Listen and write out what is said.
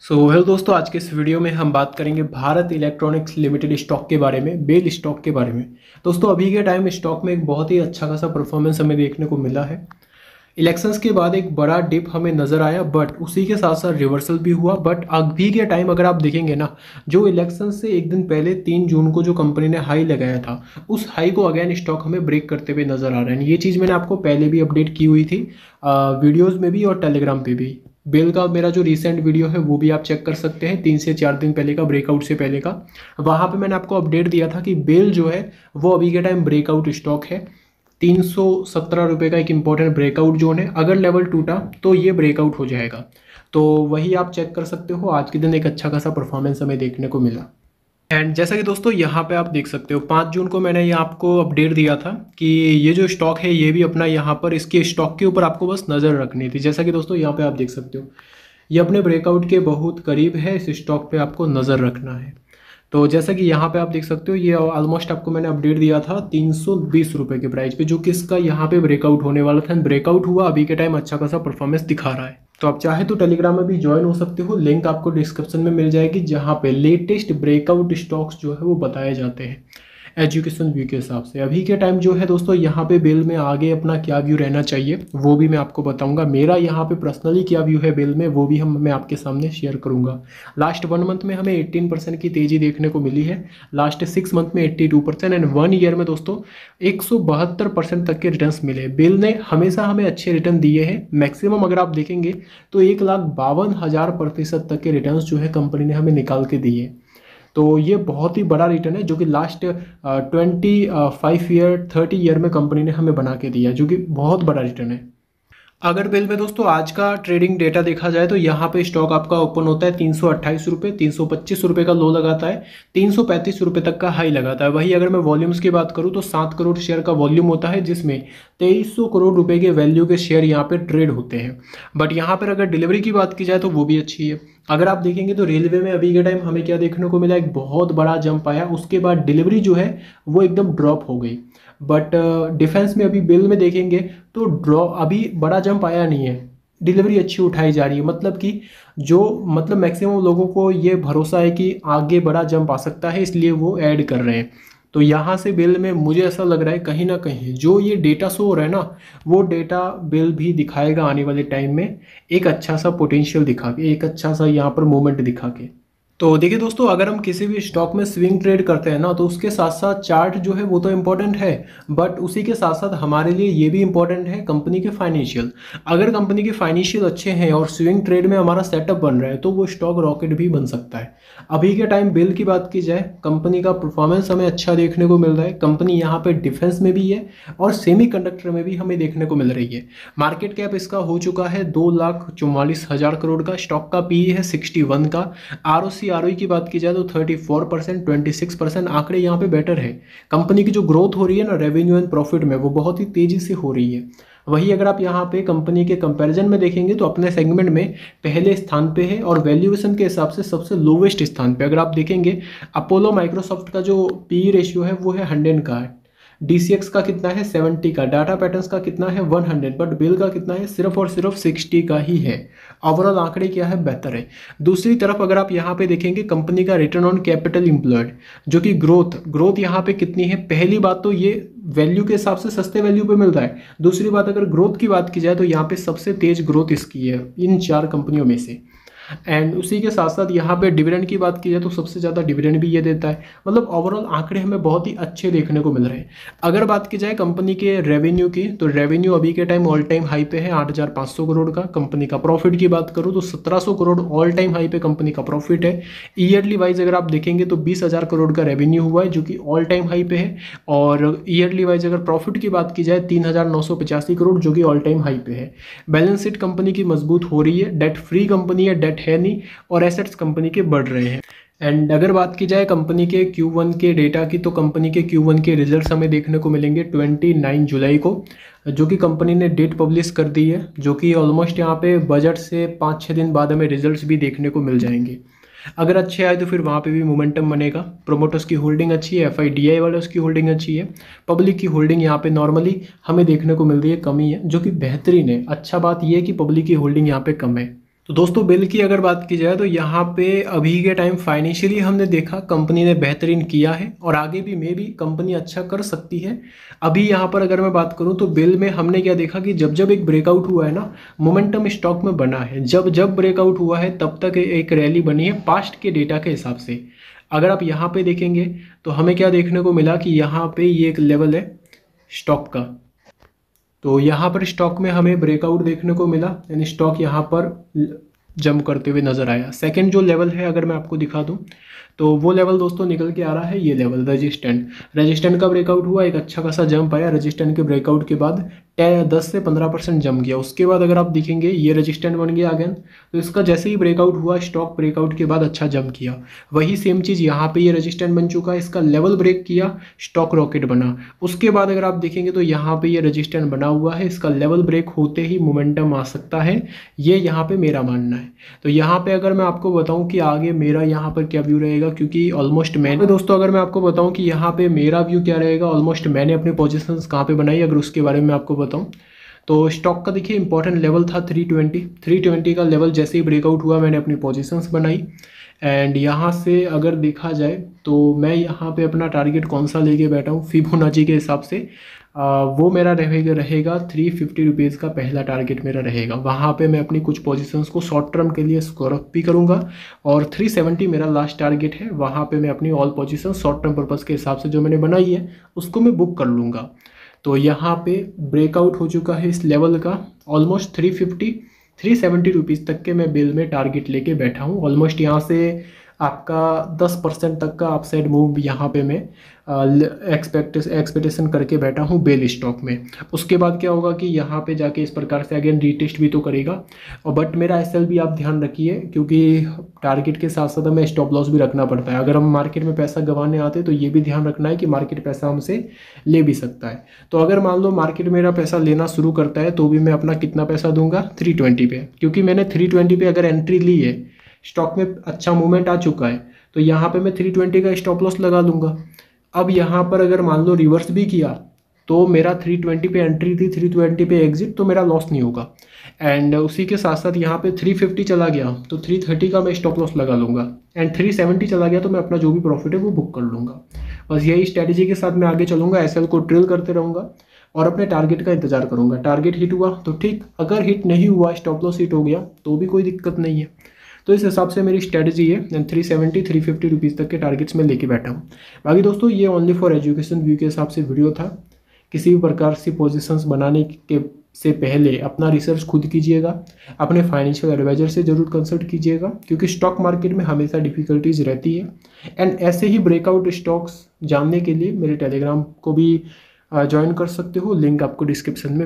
सो so, hello दोस्तों आज के इस वीडियो में हम बात करेंगे भारत इलेक्ट्रॉनिक्स लिमिटेड स्टॉक के बारे में बेल स्टॉक के बारे में। दोस्तों अभी के टाइम स्टॉक में एक बहुत ही अच्छा खासा परफॉर्मेंस हमें देखने को मिला है। इलेक्शंस के बाद एक बड़ा डिप हमें नज़र आया बट उसी के साथ साथ रिवर्सल भी हुआ। बट अभी के टाइम अगर आप देखेंगे ना जो इलेक्शन से एक दिन पहले तीन जून को जो कंपनी ने हाई लगाया था उस हाई को अगेन स्टॉक हमें ब्रेक करते हुए नज़र आ रहे हैं। ये चीज़ मैंने आपको पहले भी अपडेट की हुई थी वीडियोज़ में भी और टेलीग्राम पर भी। बेल का मेरा जो रिसेंट वीडियो है, वो भी आप चेक कर सकते हैं, तीन से चार दिन पहले का ब्रेकआउट से पहले का। वहाँ पे मैंने आपको अपडेट दिया था कि बेल जो है, वो अभी के टाइम ब्रेकआउट स्टॉक है। तीन सौ सत्रह रुपये का एक इंपॉर्टेंट ब्रेकआउट जोन है। अगर लेवल टूटा तो ये ब्रेकआउट हो जाएगा। तो वही आप चेक कर सकते हो। आज के दिन एक अच्छा खासा परफॉर्मेंस हमें देखने को मिला। एंड जैसा कि दोस्तों यहाँ पे आप देख सकते हो, पाँच जून को मैंने ये आपको अपडेट दिया था कि ये जो स्टॉक है, ये भी अपना यहाँ पर इसके स्टॉक के ऊपर आपको बस नज़र रखनी थी। जैसा कि दोस्तों यहाँ पे आप देख सकते हो, ये अपने ब्रेकआउट के बहुत करीब है, इस स्टॉक पे आपको नज़र रखना है। तो जैसा कि यहाँ पे आप देख सकते हो, ये ऑलमोस्ट आपको मैंने अपडेट दिया था तीन सौ के प्राइस पे, जो कि इसका यहाँ पे ब्रेकआउट होने वाला था। ब्रेकआउट हुआ, अभी के टाइम अच्छा खासा परफॉर्मेंस दिखा रहा है। तो आप चाहे तो टेलीग्राम में भी ज्वाइन हो सकते हो। लिंक आपको डिस्क्रिप्शन में मिल जाएगी, जहाँ पे लेटेस्ट ब्रेकआउट स्टॉक्स जो है वो बताए जाते हैं। एजुकेशन व्यू के हिसाब से। अभी के टाइम जो है दोस्तों, यहाँ पे बिल में आगे अपना क्या व्यू रहना चाहिए, वो भी मैं आपको बताऊँगा। मेरा यहाँ पे पर्सनली क्या व्यू है बिल में, वो भी हम, मैं आपके सामने शेयर करूँगा। लास्ट वन मंथ में हमें 18 परसेंट की तेज़ी देखने को मिली है। लास्ट सिक्स मंथ में 82 परसेंट एंड वन ईयर में दोस्तों, एक सौ बहत्तर परसेंट तक के रिटर्न मिले। बिल ने हमेशा हमें अच्छे रिटर्न दिए हैं। मैक्सिमम अगर आप देखेंगे तो एक लाख बावन हज़ार प्रतिशत तक के रिटर्न जो है कंपनी ने हमें निकाल के दिए। तो ये बहुत ही बड़ा रिटर्न है, जो कि last twenty five year thirty year में कंपनी ने हमें बना के दिया जो कि बहुत बड़ा रिटर्न है। अगर बिल में दोस्तों आज का ट्रेडिंग डेटा देखा जाए तो यहाँ पे स्टॉक आपका ओपन होता है तीन सौ अट्ठाईस रुपये तीन सौ पच्चीस रुपये का लो लगाता है, तीन सौ पैंतीस रुपये तक का हाई लगाता है। वही अगर मैं वॉल्यूम्स की बात करूँ तो सात करोड़ शेयर का वॉल्यूम होता है, जिसमें तेईस सौ करोड़ रुपये के वैल्यू के शेयर यहाँ पर ट्रेड होते हैं। बट यहाँ पर अगर डिलीवरी की बात की जाए तो वो भी अच्छी है। अगर आप देखेंगे तो रेलवे में अभी के टाइम हमें क्या देखने को मिला, एक बहुत बड़ा जंप आया, उसके बाद डिलीवरी जो है, वो एकदम ड्रॉप हो गई। बट डिफेंस में अभी बिल में देखेंगे तो ड्रॉ, अभी बड़ा जंप आया नहीं है। डिलीवरी अच्छी उठाई जा रही है। मतलब कि जो मतलब मैक्सिमम लोगों को ये भरोसा है कि आगे बड़ा जंप आ सकता है, इसलिए वो ऐड कर रहे हैं। तो यहाँ से बिल में मुझे ऐसा लग रहा है कहीं ना कहीं जो ये डेटा शो हो रहा है ना, वो डेटा बिल भी दिखाएगा आने वाले टाइम में एक अच्छा सा पोटेंशियल दिखा के, एक अच्छा सा यहाँ पर मोमेंट दिखा के। तो देखिए दोस्तों, अगर हम किसी भी स्टॉक में स्विंग ट्रेड करते हैं ना तो उसके साथ साथ चार्ट जो है वो तो इम्पोर्टेंट है बट उसी के साथ साथ हमारे लिए ये भी इम्पोर्टेंट है कंपनी के फाइनेंशियल अगर कंपनी के फाइनेंशियल अच्छे हैं और स्विंग ट्रेड में हमारा सेटअप बन रहा है तो वो स्टॉक रॉकेट भी बन सकता है. अभी के टाइम बिल की बात की जाए कंपनी का परफॉर्मेंस हमें अच्छा देखने को मिल रहा है. कंपनी यहाँ पर डिफेंस में भी है और सेमी में भी हमें देखने को मिल रही है. मार्केट कैप इसका हो चुका है दो लाख चौवालीस हज़ार करोड़ का. स्टॉक का पी है सिक्सटी का. आर आर की बात की जाए तो thirty four percent twenty six percent आंकड़े यहाँ पे बेटर है। कंपनी की जो ग्रोथ हो रही है ना रेवेन्यू एंड प्रॉफिट में, वो बहुत ही तेज़ी से हो रही है। वही अगर आप यहाँ पे कंपनी के कंपैरिजन में देखेंगे तो अपने सेगमेंट में पहले स्थान पे है और वैल्यूएशन के हिसाब से सबसे लोवेस्ट स्थान पे। अगर आप देखेंगे अपोलो माइक्रोसॉफ्ट का जो पी रेशियो है, वो है हंड्रेड का है। DCX का कितना है? सेवेंटी का। डाटा पैटर्न्स का कितना है? वन हंड्रेड बट बिल का कितना है? सिर्फ़ और सिर्फ़ सिक्सटी का ही है। ओवरऑल आंकड़े क्या है? बेहतर है। दूसरी तरफ़ अगर आप यहाँ पे देखेंगे कंपनी का रिटर्न ऑन कैपिटल इंप्लॉयड जो कि ग्रोथ ग्रोथ यहाँ पे कितनी है? पहली बात तो ये वैल्यू के हिसाब से सस्ते वैल्यू पे मिल रहा है। दूसरी बात अगर ग्रोथ की बात की जाए तो यहाँ पे सबसे तेज ग्रोथ इसकी है, इन चार कंपनियों में से। एंड उसी के साथ साथ यहाँ पे डिविडेंड की बात की जाए तो सबसे ज़्यादा डिविडेंड भी ये देता है। मतलब ओवरऑल आंकड़े हमें बहुत ही अच्छे देखने को मिल रहे हैं। अगर बात की जाए कंपनी के रेवेन्यू की तो रेवेन्यू अभी के टाइम ऑल टाइम हाई पे है आठ हज़ार पाँच सौ करोड़ का। कंपनी का प्रॉफिट की बात करूँ तो सत्रह सौ करोड़ ऑल टाइम हाई पे कंपनी का प्रॉफिट है। ईयरली वाइज अगर आप देखेंगे तो बीस करोड़ का रेवेन्यू हुआ है, जो कि ऑल टाइम हाई पे है। और ईयरली वाइज अगर प्रॉफिट की बात की जाए, तीन हज़ार नौ सौ पचासी करोड़, जो कि ऑल टाइम हाई पे है। बैलेंस शीट कंपनी की मज़बूत हो रही है। डेट फ्री कंपनी है। डेट है नहीं और एसेट्स कंपनी के बढ़ रहे हैं। एंड अगर बात की जाए कंपनी के Q1 के डेटा की तो कंपनी के Q1 के रिजल्ट्स हमें देखने को मिलेंगे 29 जुलाई को, जो कि कंपनी ने डेट पब्लिश कर दी है, जो कि ऑलमोस्ट यहाँ पे बजट से पाँच छः दिन बाद हमें रिजल्ट्स भी देखने को मिल जाएँगे। अगर अच्छे आए तो फिर वहाँ पे भी मोमेंटम बनेगा। प्रोमोटर्स की होल्डिंग अच्छी है एफ़ आई उसकी होल्डिंग अच्छी है पब्लिक की होल्डिंग यहाँ पे नॉर्मली हमें देखने को मिल रही है, कमी है, जो कि बेहतरीन है। अच्छा बात यह है कि पब्लिक की होल्डिंग यहाँ पे कम है। तो दोस्तों, बिल की अगर बात की जाए तो यहाँ पे अभी के टाइम फाइनेंशियली हमने देखा कंपनी ने बेहतरीन किया है और आगे भी मे भी कंपनी अच्छा कर सकती है। अभी यहाँ पर अगर मैं बात करूँ तो बिल में हमने क्या देखा कि जब जब एक ब्रेकआउट हुआ है ना मोमेंटम स्टॉक में बना है। जब जब ब्रेकआउट हुआ है, तब तक एक रैली बनी है पास्ट के डेटा के हिसाब से। अगर आप यहाँ पे देखेंगे तो हमें क्या देखने को मिला कि यहाँ पे ये एक लेवल है स्टॉक का। तो यहाँ पर स्टॉक में हमें ब्रेकआउट देखने को मिला, यानी स्टॉक यहाँ पर जम करते हुए नज़र आया। सेकेंड जो लेवल है, अगर मैं आपको दिखा दूँ तो वो लेवल दोस्तों निकल के आ रहा है ये लेवल रजिस्टेंट रजिस्टेंट का ब्रेकआउट हुआ, एक अच्छा खासा जंप आया। रजिस्टेंट के ब्रेकआउट के बाद दस से पंद्रह परसेंट जम गया। उसके बाद अगर आप देखेंगे, ये रजिस्टेंट बन गया अगेन तो इसका जैसे ही ब्रेकआउट हुआ स्टॉक ब्रेकआउट के बाद अच्छा जम किया। वही सेम चीज़ यहाँ पे ये रजिस्टेंट बन चुका है। इसका लेवल ब्रेक किया स्टॉक रॉकेट बना। उसके बाद अगर आप देखेंगे तो यहाँ पे ये रजिस्टेंट बना हुआ है। इसका लेवल ब्रेक होते ही मोमेंटम आ सकता है। ये यहाँ पे मेरा मानना है। तो यहाँ पे अगर मैं आपको बताऊँ कि आगे मेरा यहाँ पर क्या व्यू रहेगा, क्योंकि ऑलमोस्ट मैंने दोस्तों, अगर मैं आपको बताऊँ कि यहाँ पे मेरा व्यू क्या रहेगा ऑलमोस्ट मैंने अपनी पोजिशन कहाँ पे बनाई, अगर उसके बारे में आपको बताऊँ। तो स्टॉक का देखिए इंपॉर्टेंट लेवल था 320 320 का लेवल जैसे ही ब्रेकआउट हुआ मैंने अपनी पोजीशंस बनाई। एंड यहाँ से अगर देखा जाए तो मैं यहाँ पे अपना टारगेट कौन सा लेके बैठा हूँ फिबोनाची के हिसाब से आ, वो मेरा रहेगा रहेगा थ्री फिफ्टी रुपीज़ का पहला टारगेट मेरा रहेगा। वहाँ पे मैं अपनी कुछ पोजीशंस को शॉर्ट टर्म के लिए स्कोर अप भी करूँगा। और थ्री सेवेंटी मेरा लास्ट टारगेट है वहाँ पे मैं अपनी all position short term purpose के हिसाब से जो मैंने बनाई है उसको मैं बुक कर लूँगा। तो यहाँ पे ब्रेकआउट हो चुका है इस लेवल का। Almost three fifty three seventy rupees तक के मैं बिल में टारगेट लेके बैठा हूँ। ऑलमोस्ट यहाँ से आपका दस परसेंट तक का अपसाइड मूव यहाँ पे मैं एक्सपेक्ट एक्सपेक्टेशन करके बैठा हूँ बेल स्टॉक में। उसके बाद क्या होगा कि यहाँ पे जाके इस प्रकार से अगेन रीटेस्ट भी तो करेगा। और बट मेरा एसएल भी आप ध्यान रखिए, क्योंकि टारगेट के साथ साथ हमें स्टॉप लॉस भी रखना पड़ता है। अगर हम मार्केट में पैसा गंवाने आते तो ये भी ध्यान रखना है कि मार्केट पैसा हमसे ले भी सकता है। तो अगर मान लो मार्केट मेरा पैसा लेना शुरू करता है तो भी मैं अपना कितना पैसा दूँगा? थ्री ट्वेंटी पे। क्योंकि मैंने थ्री ट्वेंटी पे अगर एंट्री ली है स्टॉक में अच्छा मूवमेंट आ चुका है तो यहाँ पे मैं थ्री ट्वेंटी का स्टॉप लॉस लगा लूँगा अब यहाँ पर अगर मान लो रिवर्स भी किया तो मेरा थ्री ट्वेंटी पे एंट्री थी थ्री ट्वेंटी पे एग्जिट तो मेरा लॉस नहीं होगा। एंड उसी के साथ साथ यहाँ पे थ्री फिफ्टी चला गया तो थ्री थर्टी का मैं स्टॉप लॉस लगा लूँगा। एंड थ्री सेवेंटी चला गया तो मैं अपना जो भी प्रॉफिट है वो बुक कर लूँगा। बस यही स्ट्रैटेजी के साथ मैं आगे चलूँगा एस को ड्रिल करते रहूँगा और अपने टारगेट का इंतज़ार करूँगा। टारगेट हिट हुआ तो ठीक, अगर हिट नहीं हुआ स्टॉप लॉस हिट हो गया तो भी कोई दिक्कत नहीं है। तो इस हिसाब से मेरी स्ट्रेटजी है and three seventy three fifty rupees तक के टारगेट्स में लेके बैठा हूँ। बाकी दोस्तों, ये ओनली फॉर एजुकेशन व्यू के हिसाब से वीडियो था। किसी भी प्रकार से पोजिशंस बनाने के से पहले अपना रिसर्च खुद कीजिएगा, अपने फाइनेंशियल एडवाइजर से ज़रूर कंसल्ट कीजिएगा, क्योंकि स्टॉक मार्केट में हमेशा डिफ़िकल्टीज रहती है। एंड ऐसे ही ब्रेकआउट स्टॉक्स जानने के लिए मेरे टेलीग्राम को भी ज्वाइन कर सकते हो लिंक आपको डिस्क्रिप्शन में